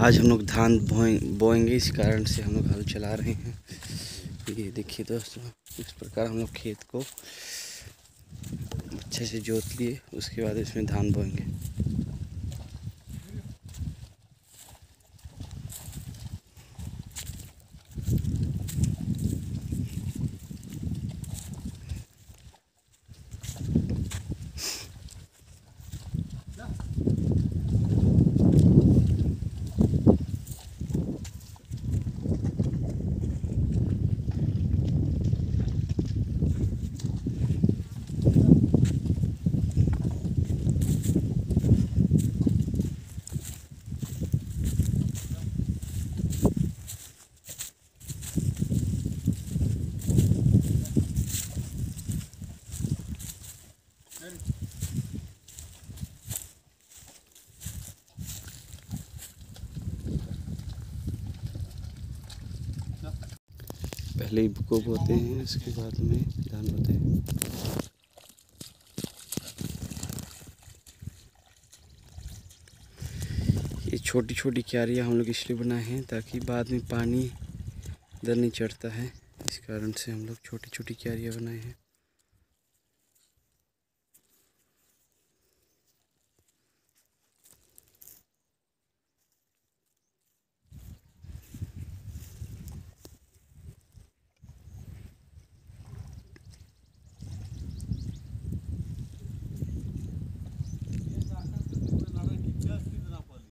आज हम लोग धान बोएँगे, इस कारण से हम लोग हल चला रहे हैं। ये देखिए दोस्तों, इस प्रकार हम लोग खेत को अच्छे से जोत लिए, उसके बाद इसमें धान बोएँगे। पहले को बोते हैं उसके बाद में धान बोते हैं। ये छोटी छोटी क्यारियाँ हम लोग इसलिए बनाए हैं ताकि बाद में पानी इधर नहीं चढ़ता है, इस कारण से हम लोग छोटी छोटी क्यारियाँ बनाए हैं।